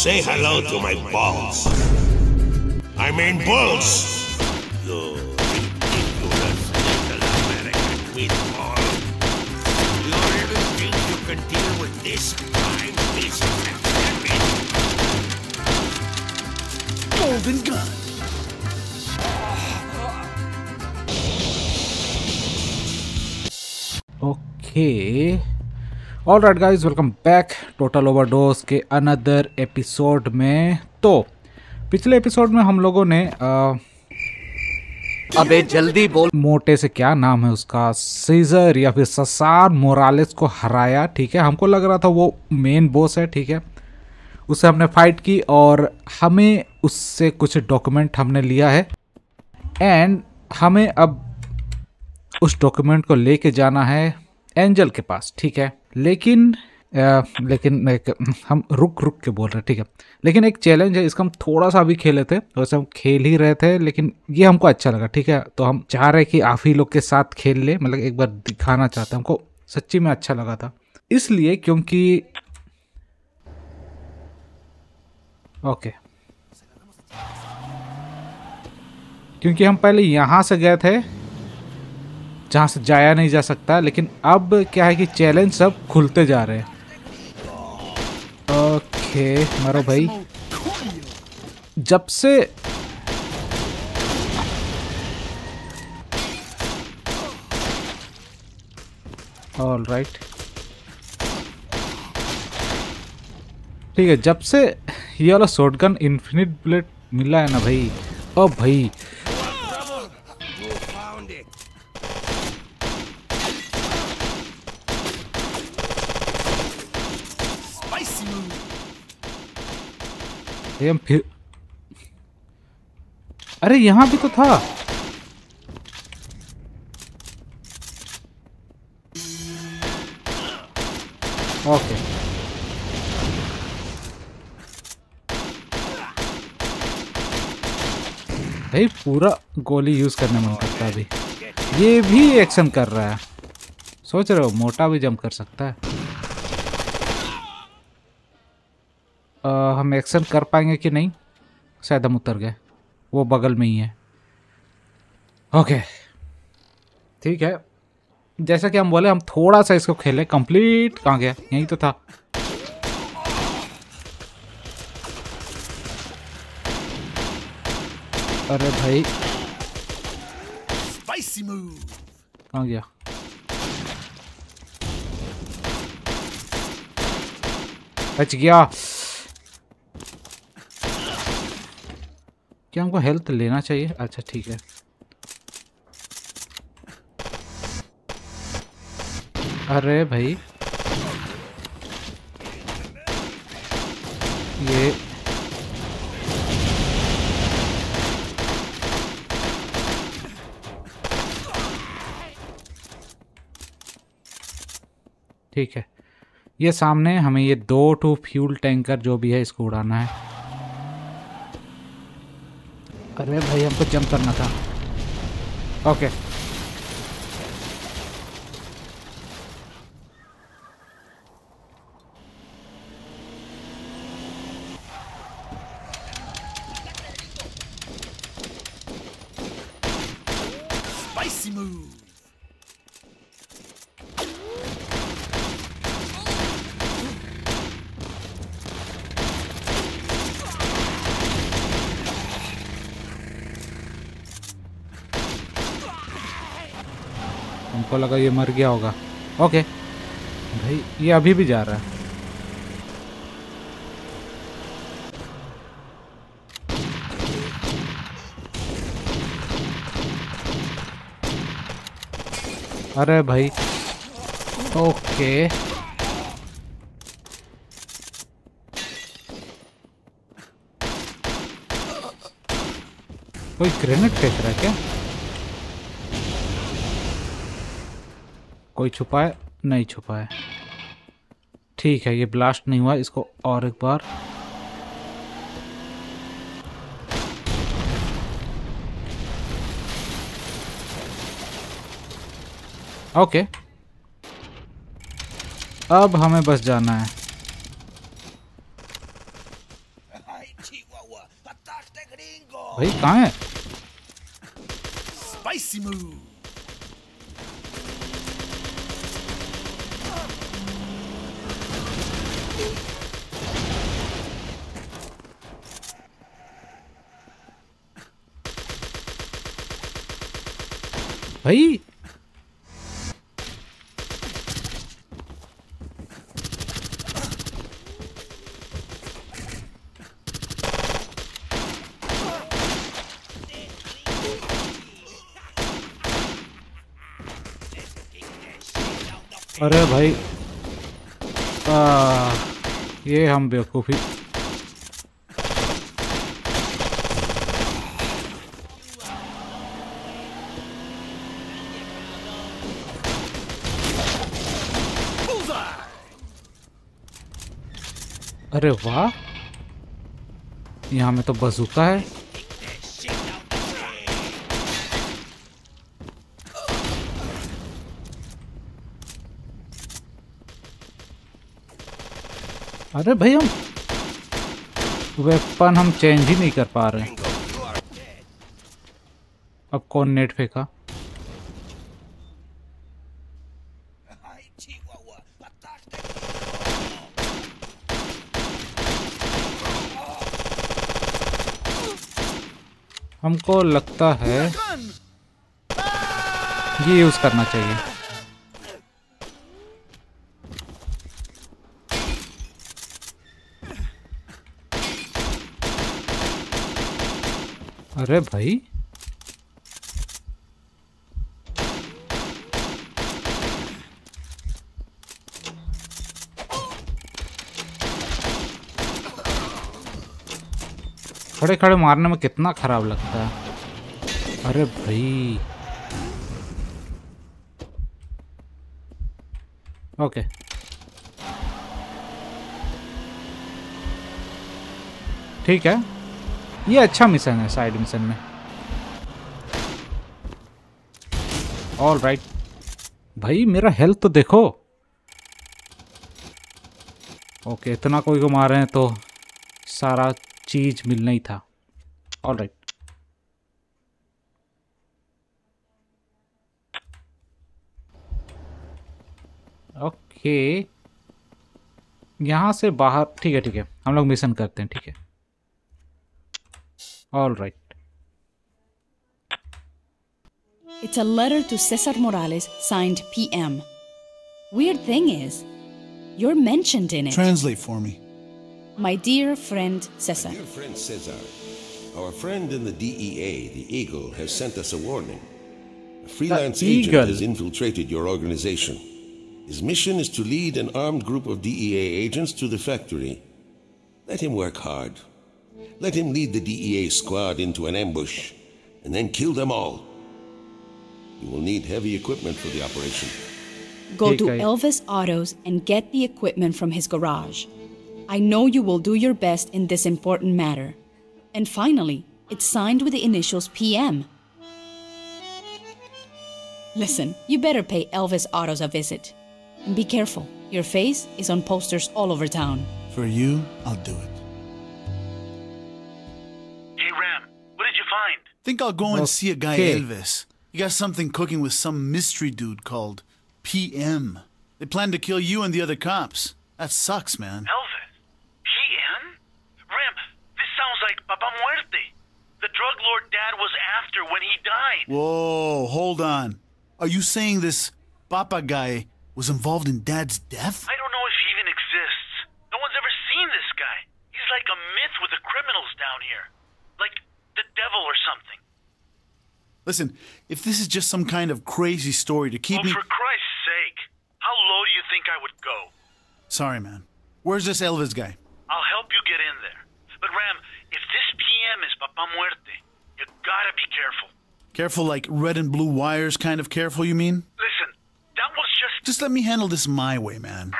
Say hello to my balls. I mean balls. You ridiculous little American meatball. You really think you can deal with this fine piece of equipment? Golden gun. Okay all right guys welcome back total overdose के another episode में तो पिछले episode में हम लोगों ने अ, अबे जल्दी बोल। मोटे से क्या नाम है उसका? सीजर या फिर ससार मोरालेस को हराया ठीक है? हमको लग रहा था वो मेन बॉस है ठीक है? उससे हमने फाइट की और हमें उससे कुछ डॉक्यूमेंट हमने लिया है। एंड हमें अब उस डॉक्यूमेंट को लेके जाना है एंजल के पास ठीक है? लेकिन अ, लेकिन एक, हम रुक रुक के बोल रहे हैं ठीक है। लेकिन एक चैलेंज है इसका हम थोड़ा सा भी खेले थे वैसे हम खेल ही रहे थे लेकिन ये हमको अच्छा लगा ठीक है। तो हम चाह रहे हैं कि आप ही लोग के साथ खेल ले मतलब एक बार दिखाना चाहते हैं। हमको सच्ची में अच्छा लगा था। इसलिए क्योंकि ओके। क्योंकि हम पहले यहाँ से गए थे जहाँ से जाया नहीं जा सकता, लेकिन अब क्या है कि चैलेंज सब खुलते जा रहे हैं। ओके, मारो भाई। जब से ऑल राइट ठीक है, जब से ये वाला शॉटगन इन्फिनिट बुलेट मिला है ना भाई, ओ भाई Who found it? Spicy move. ये हम फिर अरे, यहाँ भी तो था। ओके। भाई, पूरा गोली यूज़ करने मन करता है अभी। ये भी एक्शन कर रहा है। सोच रहे हो, मोटा भी जंप कर सकता है। अ, हम एक्शन कर पाएँगे कि नहीं? शायद हम उतर गए। वो बगल में ही है। ओके। ठीक है। जैसा कि हम बोले हम थोड़ा सा इसको खेले। कंप्लीट कहाँ गया? यही तो था। अरे भाई। Spicy move. कहाँ गया? बच गया। क्या हमको हेल्थ लेना चाहिए? अच्छा ठीक है। अरे भाई। ये ठीक है। ये सामने हमें ये दो टू फ्यूल टैंकर जो भी है, इसको उड़ाना है। अरे भाई हमको जंप करना था। Okay Spicy move. हमको लगा ये मर गया होगा। ओके। भाई, ये अभी भी जा रहा है। अरे भाई। ओके। कोई ग्रेनेड फेंक रहा है क्या? कोई छुपा है नहीं छुपा है ठीक है ये ब्लास्ट नहीं हुआ इसको और एक बार। ओके अब हमें बस जाना है। भाई कहाँ है? Spicy move. भाई। अरे भाई आ, ये हम बेवकूफ़ी अरे वाह। यहाँ में तो बजूका है। अरे भाई हम वेपन हम चेंज ही नहीं कर पा रहे। अब कौन नेट फेंका? हमको लगता है ये यूज़ करना चाहिए। अरे भाई। खड़े खड़े मारने में कितना खराब लगता है। अरे भाई। ओके। ठीक है। ये अच्छा मिशन है साइड मिशन में। ऑल राइट भाई, मेरा हेल्थ तो देखो। ओके, इतना कोई को मारे हैं तो सारा चीज़ मिलना ही था ऑल राइट ओके यहाँ से बाहर ठीक है ठीक है हम लोग मिशन करते हैं ठीक है all right It's a letter to Cesar Morales signed PM. Weird thing is, you're mentioned in it. Translate for me. My dear friend Cesar. Dear friend Cesar, our friend in the DEA, the Eagle, has sent us a warning. A freelance agent has infiltrated your organization. His mission is to lead an armed group of DEA agents to the factory. Let him work hard. Let him lead the DEA squad into an ambush, and then kill them all. You will need heavy equipment for the operation. Go to Elvis Autos and get the equipment from his garage. I know you will do your best in this important matter. And finally, it's signed with the initials PM. Listen, you better pay Elvis Autos a visit. And be careful, your face is on posters all over town. For you, I'll do it. Hey, Ram, what did you find? Think I'll go and see a guy Okay. Elvis. He got something cooking with some mystery dude called PM. They plan to kill you and the other cops. That sucks, man. Elvis? PM? Ram, this sounds like Papa Muerte. The drug lord Dad was after when he died. Whoa, hold on. Are you saying this Papa guy was involved in Dad's death? I don't know if he even exists. No one's ever seen this guy. He's like a myth with the criminals down here. Like the devil or something. Listen, if this is just some kind of crazy story to keep Oh, me. for Christ's sake. How low do you think I would go? Sorry, man. Where's this Elvis guy? Careful. Like red and blue wires kind of careful, you mean? Listen, that was just Just let me handle this my way, man.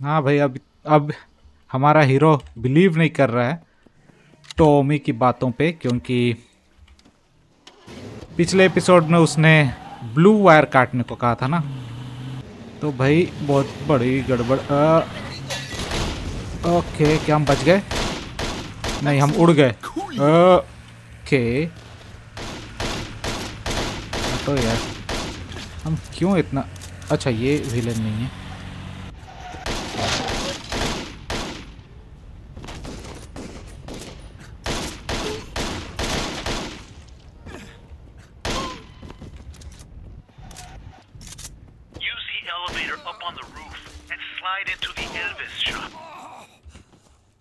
हाँ भाई अब अब हमारा hero believe नहीं कर रहा है Tommy की बातों पे क्योंकि पिछले एपिसोड में उसने ब्लू वायर काटने को कहा था ना तो भाई बहुत बड़ी गड़बड़ ओके क्या हम बच गए नहीं हम उड़ गए ओके हटो यार हम क्यों इतना अच्छा ये विलन नहीं है।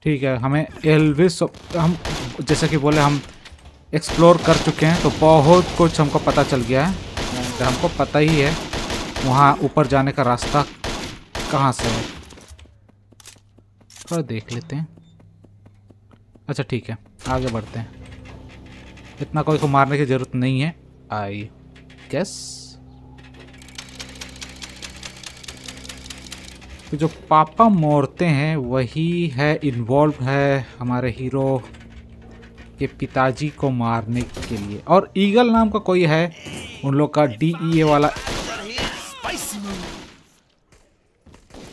ठीक है हमें एलविस हम जैसा कि बोले हम एक्सप्लोर कर चुके हैं तो बहुत कुछ हमको पता चल गया है। हमको पता ही है, वहाँ ऊपर जाने का रास्ता कहाँ से है। थोड़ा देख लेते हैं। अच्छा ठीक है, आगे बढ़ते हैं। इतना कोई को मारने की ज़रूरत नहीं है आई गेस तो जो पापा मोड़ते हैं, वही है इन्वॉल्व है हमारे हीरो के पिताजी को मारने के लिए। और ईगल नाम का कोई है? उन लोग का डीईए वाला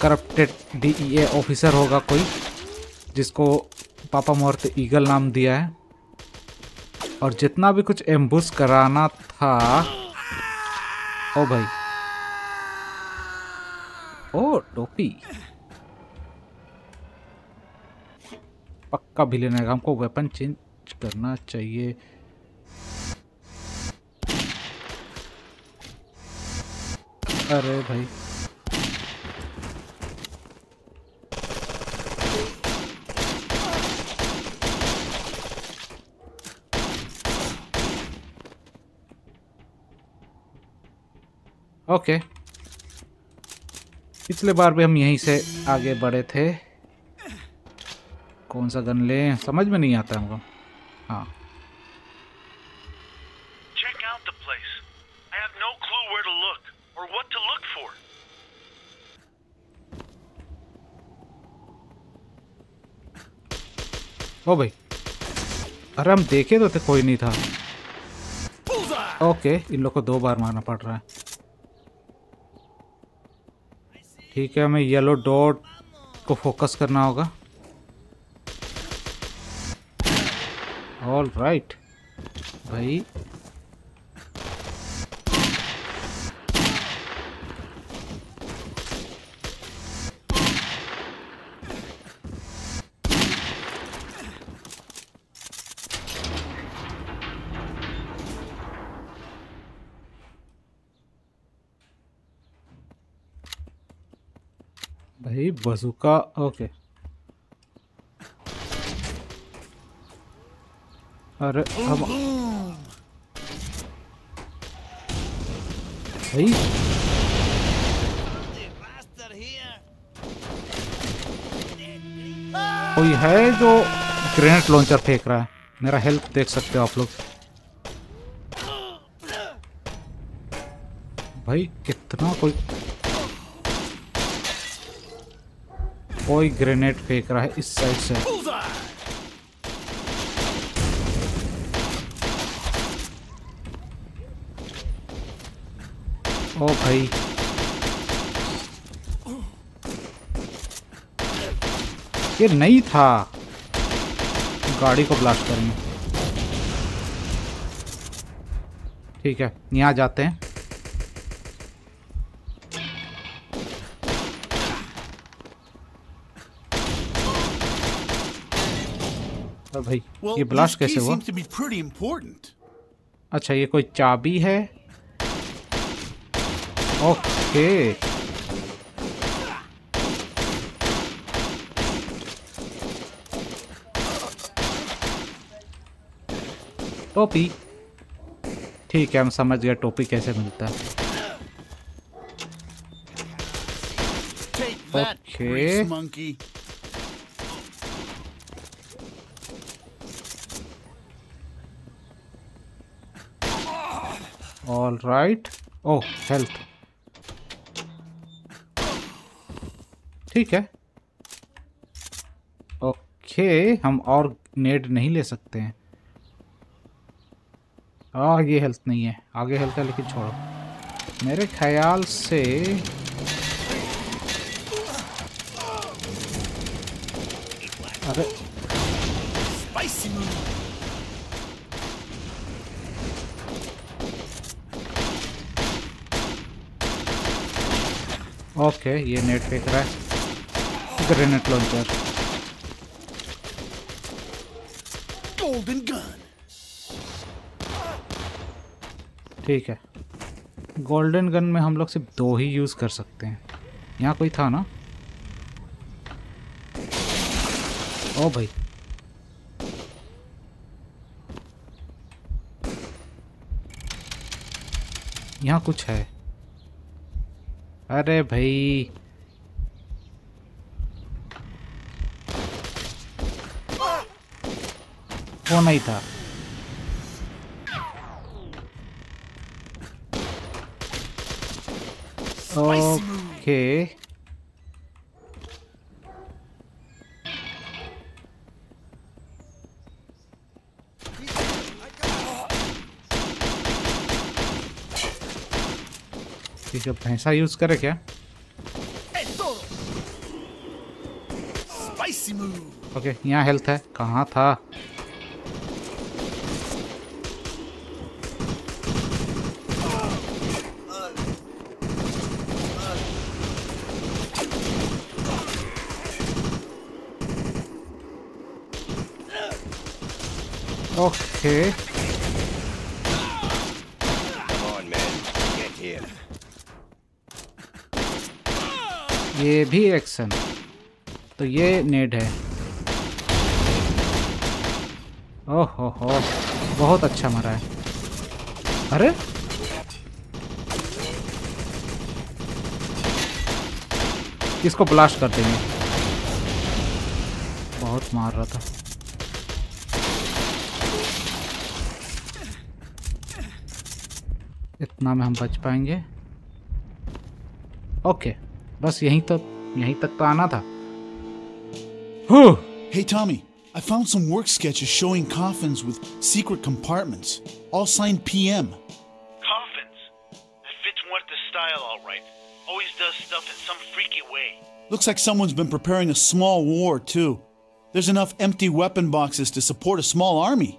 करप्टेड डीईए ऑफिसर होगा कोई, जिसको पापा मोड़ते ईगल नाम दिया है। और जितना भी कुछ एम्बुस कराना था, ओ भाई। ओ, टोपी। पक्का भी लेना हमको वेपन चेंज करना चाहिए। अरे भाई। ओके। पिछले बार भी हम यहीं से आगे बढ़े थे। कौन सा गन लें? समझ में नहीं आता हमको। हाँ। Check out the place. I have no clue where to look or what to look for. ओ भाई अरे हम देखे तो थे कोई नहीं था। ओके इन लोग को दो बार मारना पड़ रहा है। ठीक है हमें येलो डॉट को फोकस करना होगा। ऑल राइट भाई। भाई बजुका ओके अरे, अब भाई। कोई है जो ग्रेनेड लॉन्चर फेंक रहा है? मेरा हेल्प देख सकते हो आप लोग। भाई, कितना कोई कोई ग्रेनेड फेंक रहा है इस साइड से। ओ भाई। ये नहीं था। गाड़ी को ब्लास्ट करेंगे। ठीक है यहाँ जाते हैं। भाई ये ब्लास्ट कैसे हुआ. अच्छा ये कोई चाबी है? ओके टोपी ठीक है हम समझ गए टोपी कैसे मिलता है। Okay. All right oh health ठीक है। ओके, हम और नेड नहीं ले सकते हैं। ये हेल्थ नहीं है। आगे हेल्थ है, लेकिन छोड़ो। मेरे ख्याल से अरे. ओके, ये नेट फेंक रहा है। Grenade launcher Golden gun. ठीक है। गोल्डन गन में हम लोग सिर्फ़ दो ही यूज़ कर सकते हैं। यहाँ कोई था ना? ओ भाई। यहाँ कुछ है। अरे भाई। वो नहीं था। ओके। ठीक है भैंसा यूज़ करे क्या. ओके यहाँ हेल्थ है। कहाँ था? Okay Come on, man. Get here. ये भी एक्शन तो ये नेड है. ओहो हो. बहुत अच्छा मरा है. अरे? इसको ब्लास्ट कर देंगे. बहुत मार रहा था. इतना में हम बच पाएंगे ओके बस यहीं तक यहीं तक तो आना था Whew. Hey, Tommy, I found some work sketches showing coffins with secret compartments, all signed PM. Coffins. That fits Muerta's style, all right. Always does stuff in some freaky way. Looks like someone's been preparing a small war, too. There's enough empty weapon boxes to support a small army.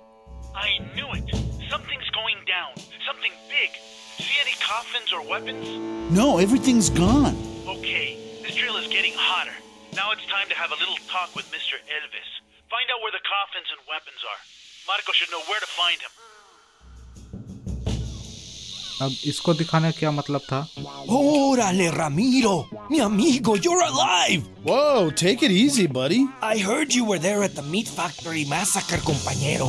weapons? No, everything's gone. Okay, this drill is getting hotter. Now it's time to have a little talk with Mr. Elvis. Find out where the coffins and weapons are. Marco should know where to find him. अब इसको दिखाने का क्या मतलब था Órale, Ramiro! Mi amigo, you're alive! Whoa, take it easy, buddy. I heard you were there at the meat factory massacre, compañero.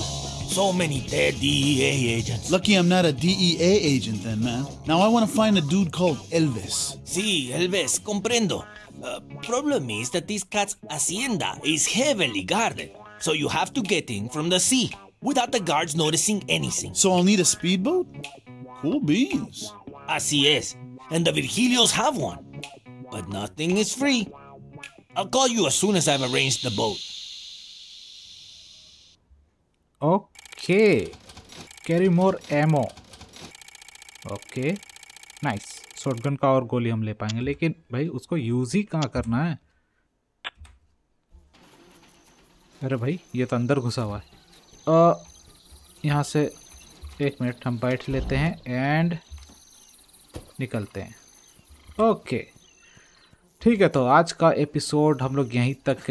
So many dead DEA agents. Lucky I'm not a DEA agent then, man. Now I want to find a dude called Elvis. Sí, Elvis, comprendo. Uh, problem is that this cat's hacienda is heavily guarded, so you have to get in from the sea without the guards noticing anything. So I'll need a speedboat? Cool beans. Así es, and the Virgilios have one. But nothing is free. I'll call you as soon as I've arranged the boat. Okay carry more ammo okay nice shotgun का और गोली हम ले पाएँगे, लेकिन भाई उसको use ही कहाँ करना है? अरे भाई, ये तो अंदर घुसा हुआ है। यहाँ से एक मिनट, हम बैठ लेते हैं एंड निकलते हैं। ओके ठीक है तो आज का एपिसोड हम लोग यहीं तक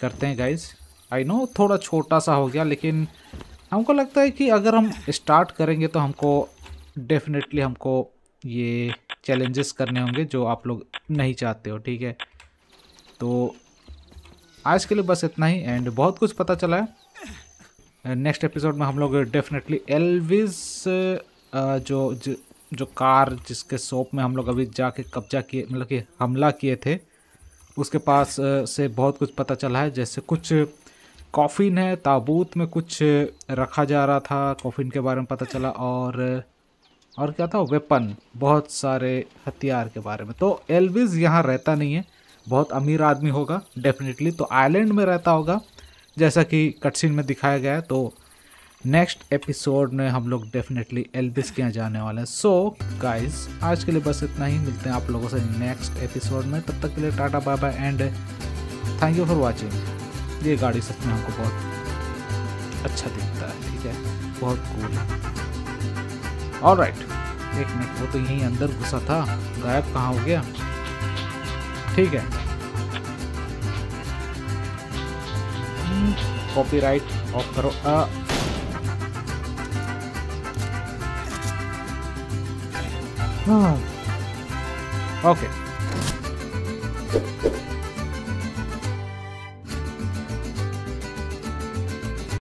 करते हैं गाइज़ आई नो थोड़ा छोटा सा हो गया, लेकिन हमको लगता है कि अगर हम स्टार्ट करेंगे तो हमको डेफिनेटली हमको ये चैलेंजेस करने होंगे जो आप लोग नहीं चाहते हो, ठीक है? तो आज के लिए बस इतना ही एंड बहुत कुछ पता चला है। नेक्स्ट एपिसोड में हम लोग डेफिनेटली एलविस जो जो जो कार जिसके शॉप में हम लोग अभी जाके कब्जा किए मतलब कि हमला किए थे, उसके पास से बहुत कुछ पता चला है, जैसे कुछ कॉफ़िन है, ताबूत में कुछ रखा जा रहा था, कॉफ़िन के बारे में पता चला और और क्या था? वेपन, बहुत सारे हथियार के बारे में। तो एल्विस यहाँ रहता नहीं है, बहुत अमीर आदमी होगा, डेफिनेटली तो आइलैंड में रहता होगा, जैसा कि कटसीन में दिखाया गया है तो नेक्स्ट एपिसोड में हम लोग डेफिनेटली एल्विस के यहाँ जाने वाले हैं। सो गाइस आज के लिए बस इतना ही, मिलते हैं आप लोगों से नेक्स्ट एपिसोड में, तब तक के लिए tata bye bye and thank you for watching ये गाड़ी सच में हमको बहुत अच्छा दिखता है ठीक है? बहुत कूल है। और राइट एक मिनट वो तो यहीं अंदर घुसा था। गायब कहाँ हो गया? ठीक है। कॉपीराइट ऑफ़ करो। आ, हाँ। ओके